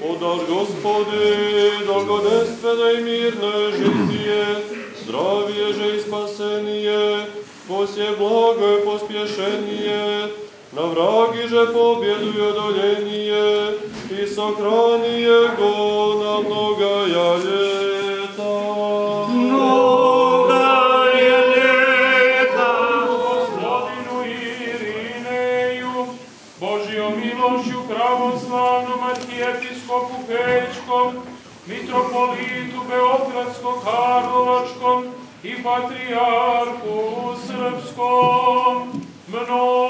Podasz Gospody, dolgodestwe daj mirne życie, zdrowie że i spasenie, posie Boga pospieszenie, na wrogi, że pobiedu i odolenie, i sokronie go na mnoga jaje. Hrvatskom Karlovačkom i Patrijarhu Srpskom, mnogo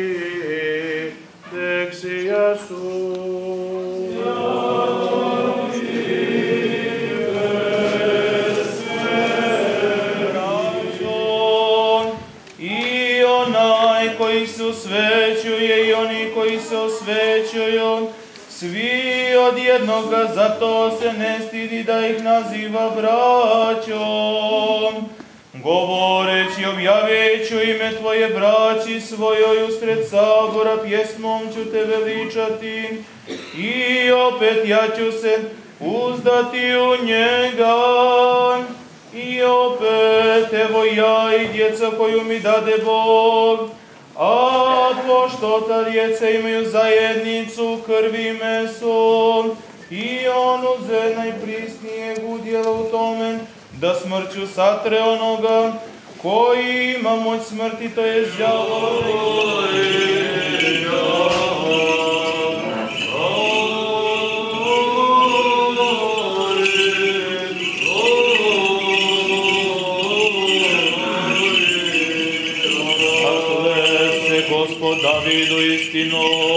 jednoga, zato se ne stidi da ih naziva braćom. Govoreći, objaveću ime Tvoje braći svojoj usred sabora, pjesmom ću Te veličati i opet ja ću se uzdati u njega. I opet, evo ja i djeca koju mi dade Bog, a pošto ta djeca imaju zajednicu krvi i meso, i on uze najprisnijeg udjela u tome, da smrću satre onoga koji ima moć smrti, to je đavo. Gospod Davidu istinom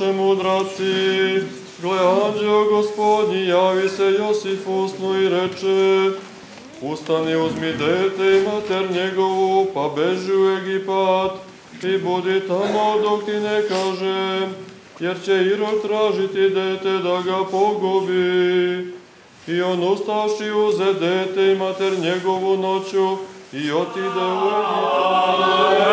otidoše mudraci, gle anđeo gospodnji javi se Josifu usnu i reče, Ustani, uzmi dete i mater njegovu, pa beži u Egipat i budi tamo dok ti ne kaže, jer će Irod tražiti dete da ga pogubi. I on ustaši uze dete i mater njegovu noću i otide u Recimo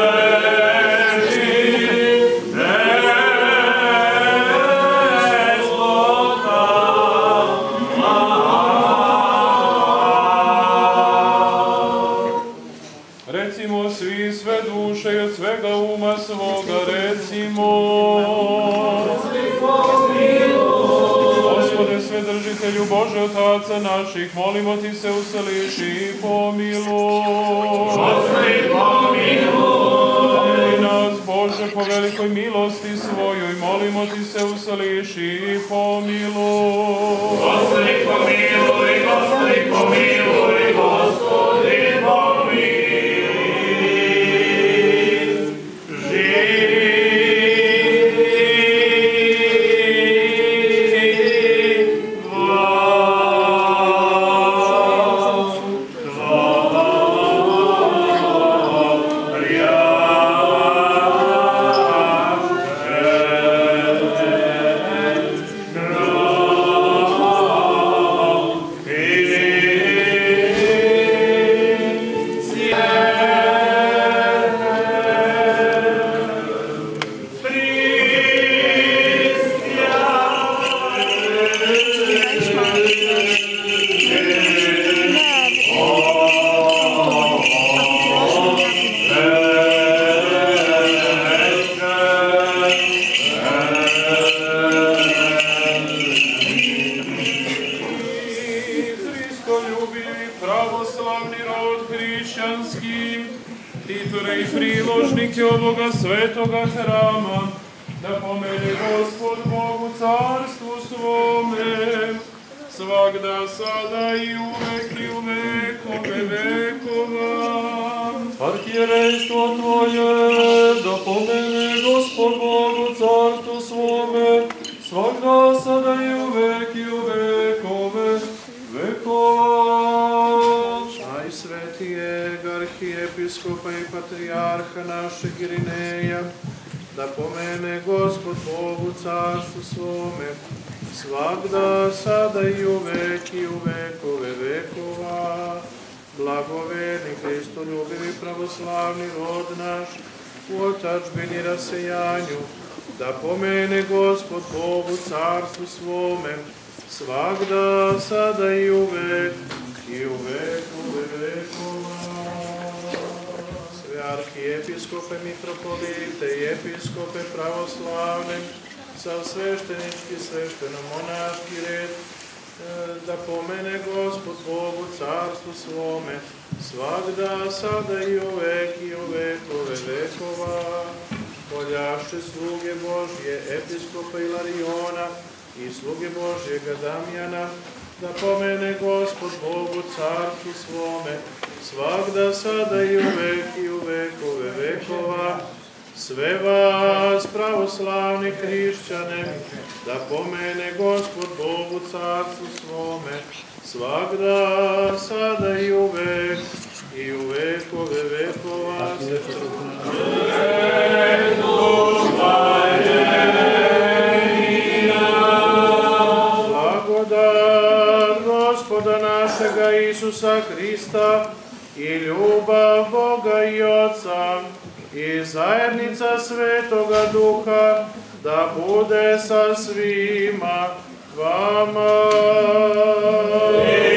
Vsedržitelju Bože Otaca naših, molimo Ti se useliš i pomiluj. Gospodi, pomiluj. Nas, Bože, po velikoj milosti svojoj, molimo Ti se useliš i pomiluj. Gospodi, pomiluj, Gospodi, pomiluj, Gospodi, pomiluj. Svetoga hrama, da pomene Gospod Bogu carstvu svome, svagda, sada i uvek i u vekove vekova. Arhijerejstvo Tvoje, da pomene Gospod Bogu carstvu svome, svakda, sada i uvek i u vekove patrijarha našeg Irineja, da pomene Gospod Bogu carstvu svome, svagda, sada i uvek i u vekove vekova. Blagoveni Hristoljubivi pravoslavni rod naš, u otačbini rasejanju, da pomene Gospod Bogu carstvu svome, svagda, sada i uvek i u vekove vekova. Arhijepiskope, mitropolite i episkope pravoslavne, sav sveštenički, svešteno-monaški red, e, da pomene Gospod Bogu carstvu svome, svagda, sada i uvek i u vekova. Poljaše sluge Božje, episkopa Ilariona i sluge Božjega Damjana, da pomene Gospod Bogu carstvu svome, svagda, sada i uvek i u vekove vekova. Sve vas, pravoslavni hrišćane, da pomene Gospod Bogu carstvu svome, svagda, sada i uvek Svetoga Duha, da bude sa svima vama. Amen.